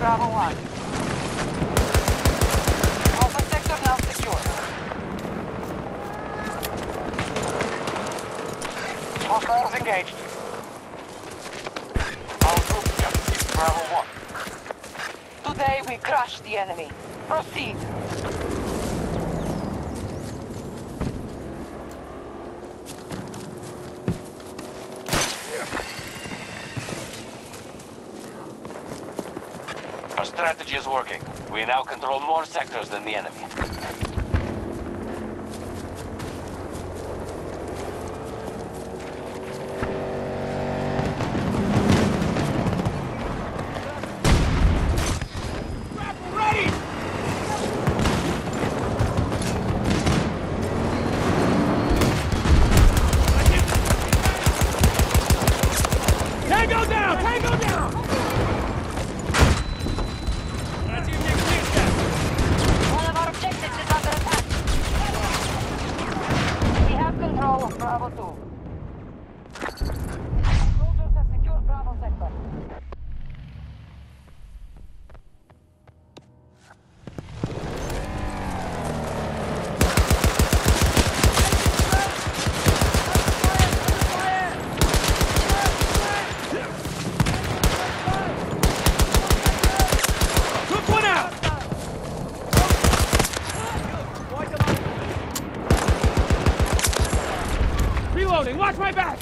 Bravo 1. Alpha sector now secure. Engaged. Our group captured Bravo 1. Today we crush the enemy. Proceed. Strategy is working. We now control more sectors than the enemy. Reloading, watch my back!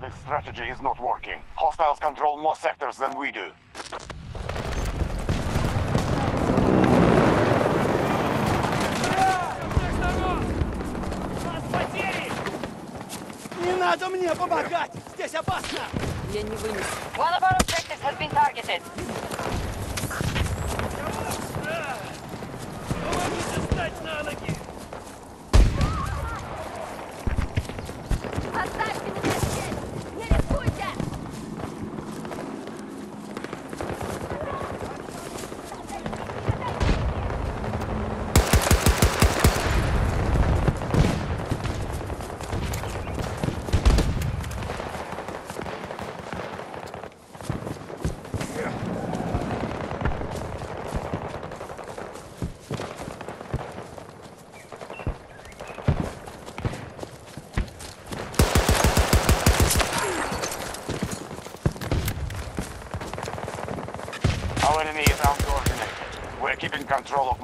This strategy is not working. Hostiles control more sectors than we do. Я не вынесу. One of our objectives has been targeted.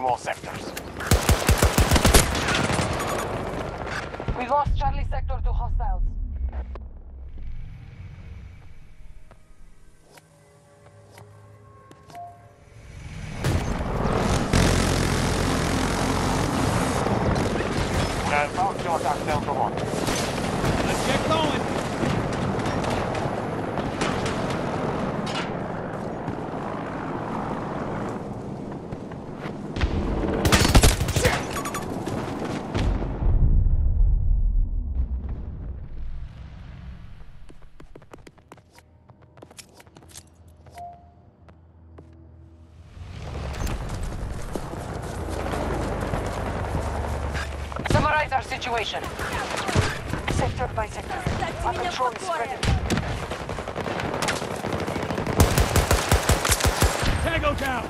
more sectors. We lost Charlie Sector 2. situation. Sector by sector. Our control is spreading. Tango down!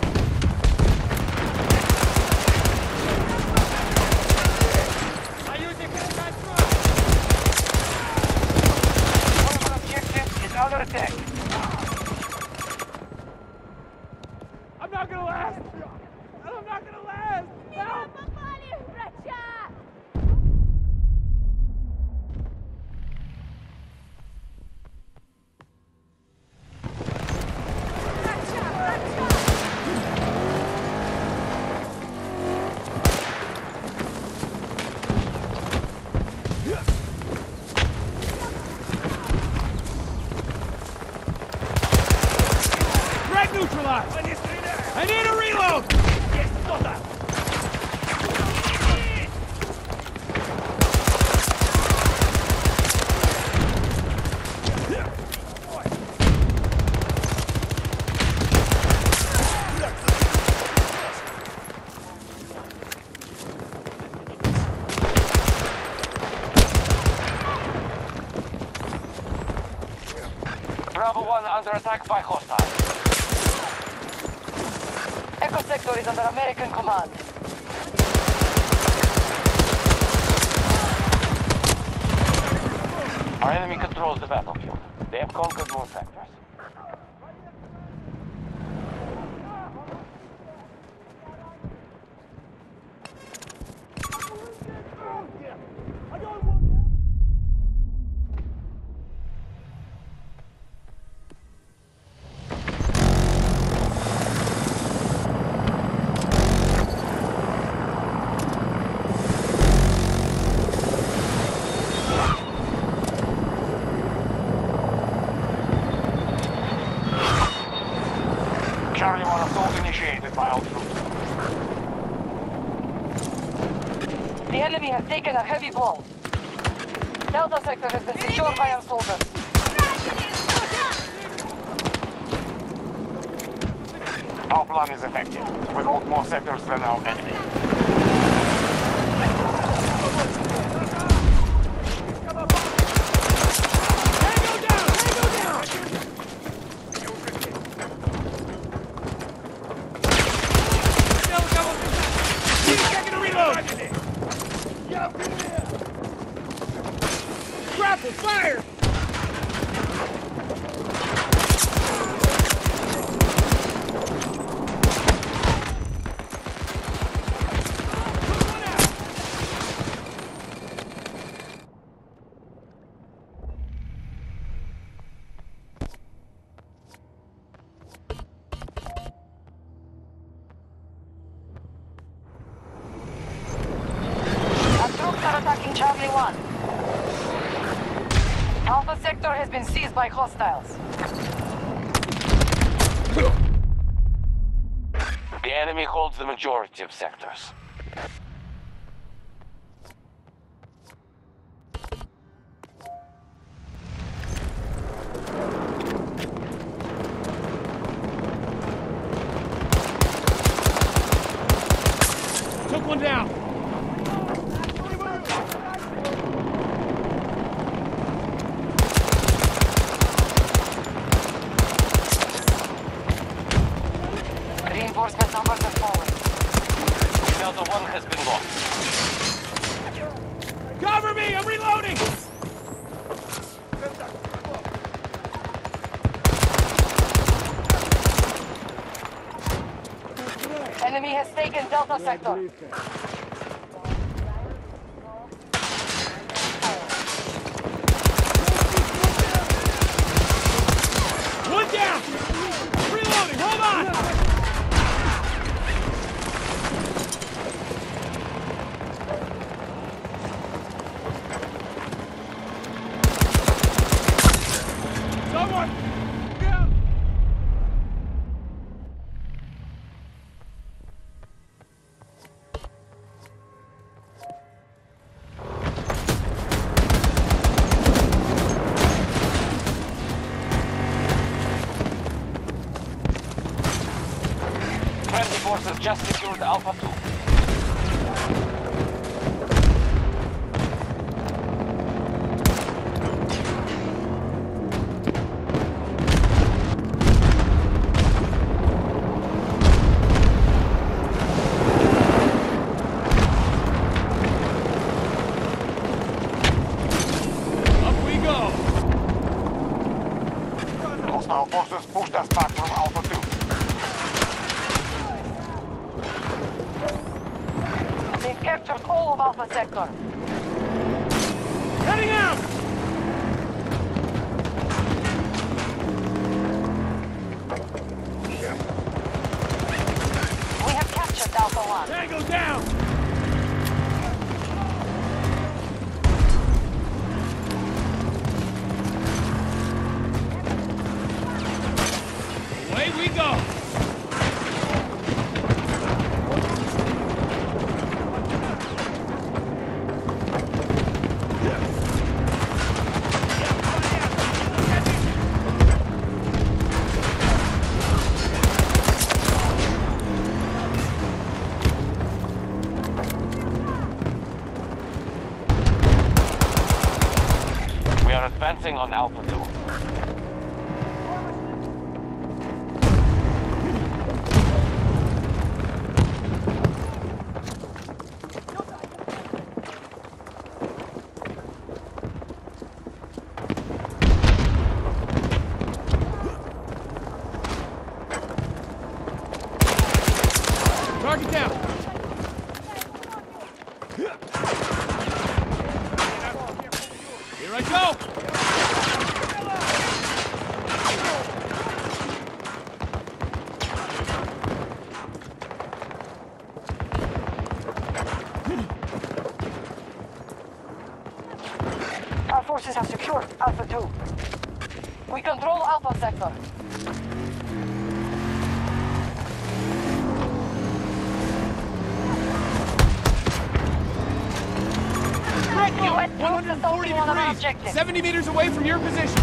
Under attack. neutralized! I need a reload! Yes, got that! A heavy ball. Delta sector has been secured by our soldiers. Our plan is effective. We hold more sectors than our enemy. Alpha sector has been seized by hostiles. The enemy holds the majority of sectors. Enemy has taken Delta Sector. Friendly forces just secured Alpha 2. something on Alpha. Objective. 70 meters away from your position.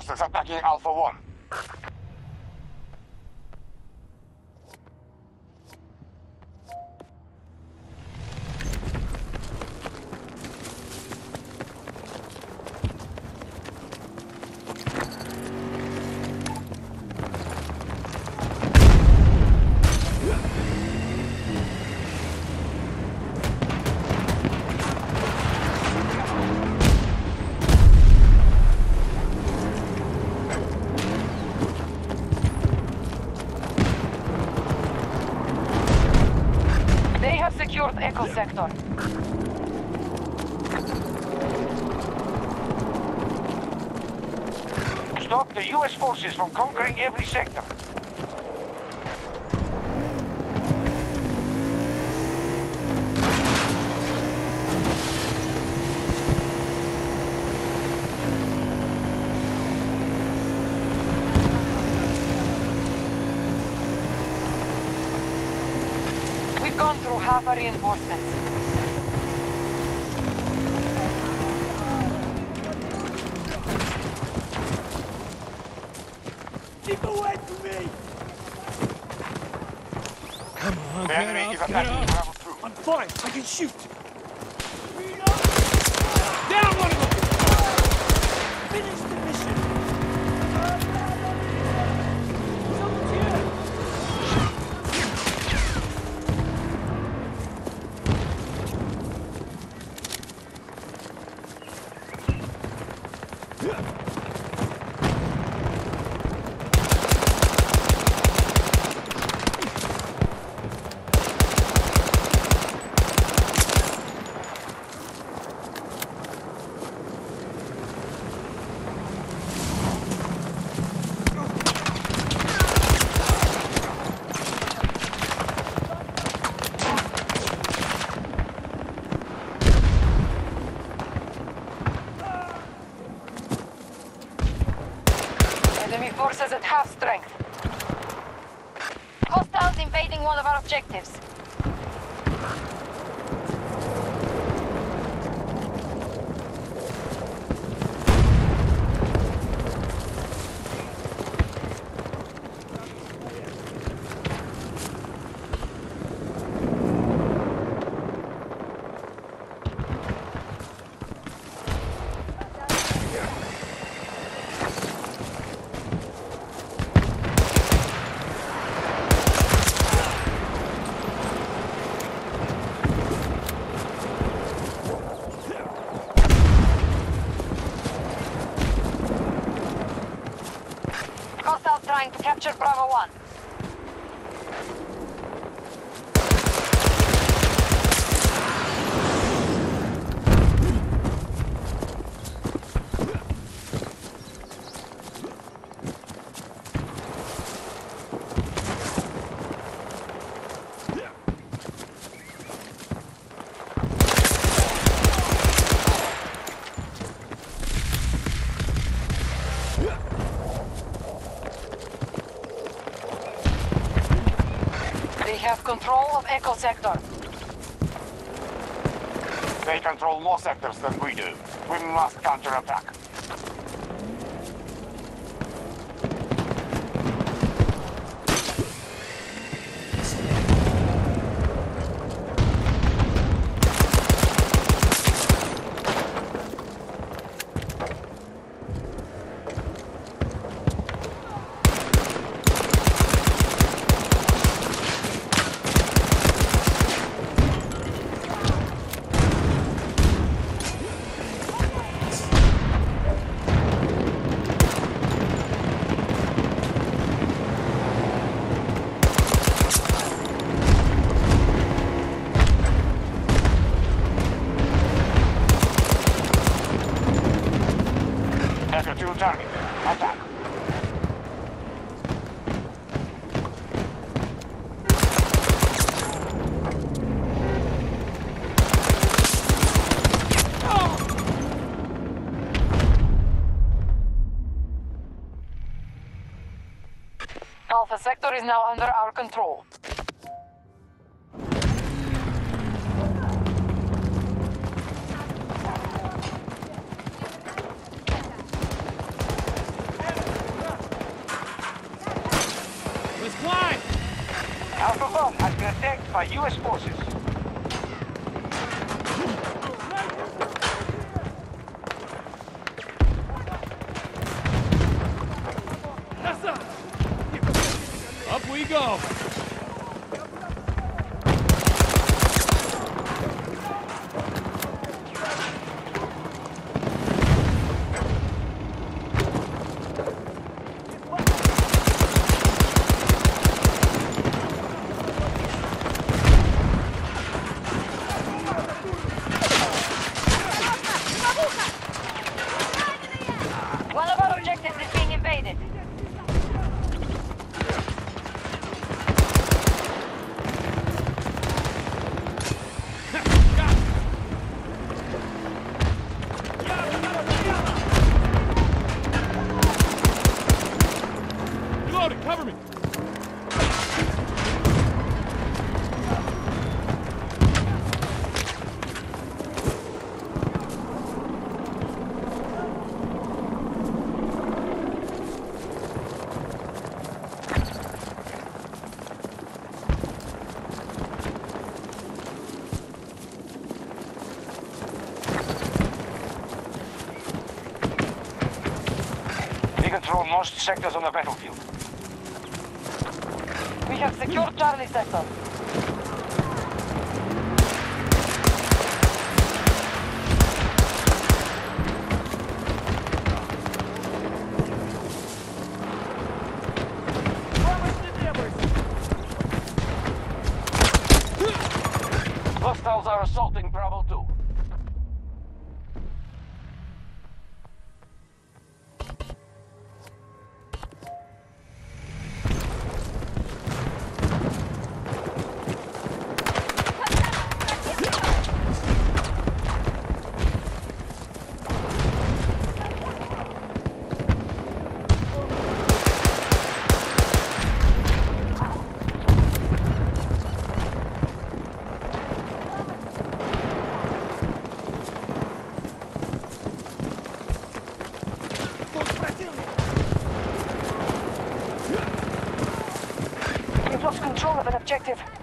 Hostiles attacking Alpha 1. stop the U.S. forces from conquering every sector. We've gone through half our reinforcements. can shoot. objectives. Echo Sector. They control more sectors than we do. We must counterattack. Alpha Sector is now under our control. Let's climb! Alpha 1 has been attacked by U.S. forces. Go! We control most sectors on the battlefield. We have secured Charlie Sector. Of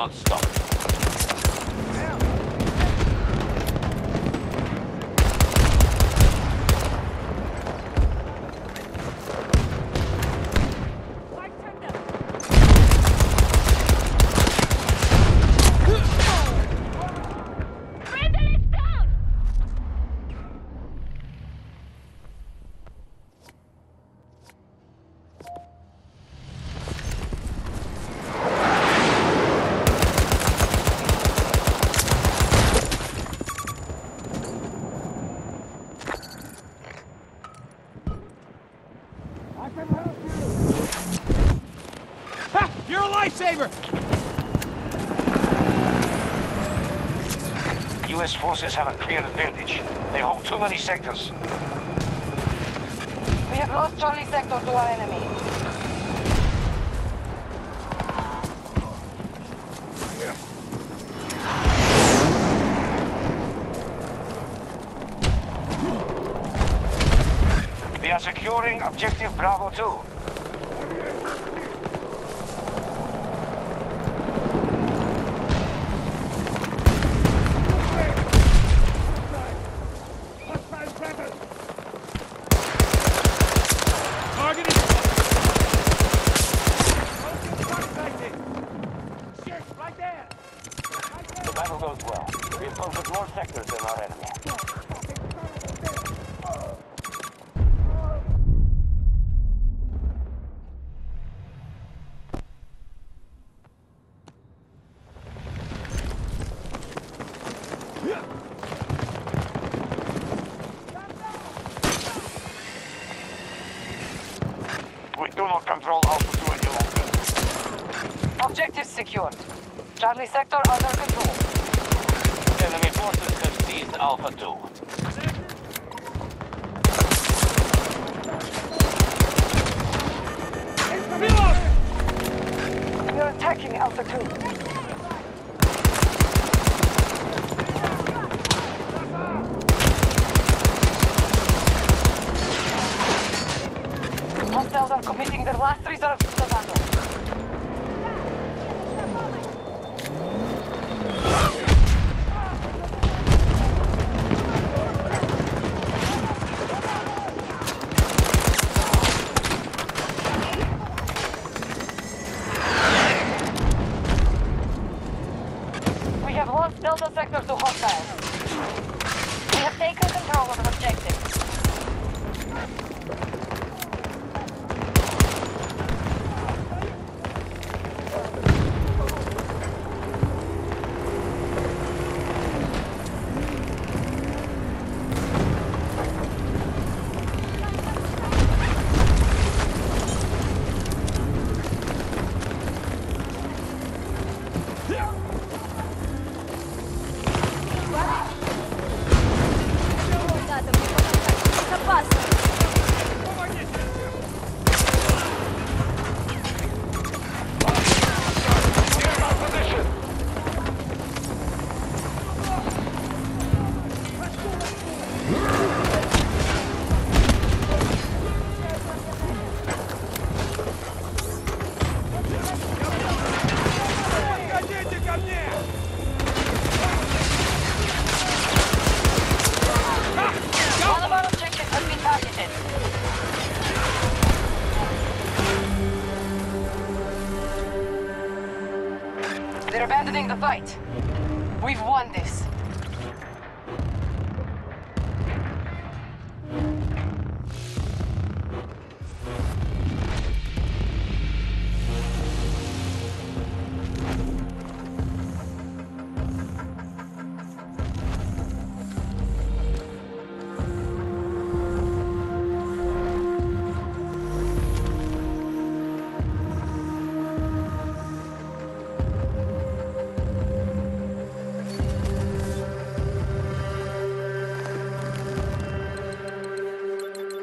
cannot stop. You're a lifesaver! U.S. forces have a clear advantage. They hold too many sectors. We have lost Charlie Sector to our enemy. We are securing objective Bravo 2. attacking Alpha 2. right.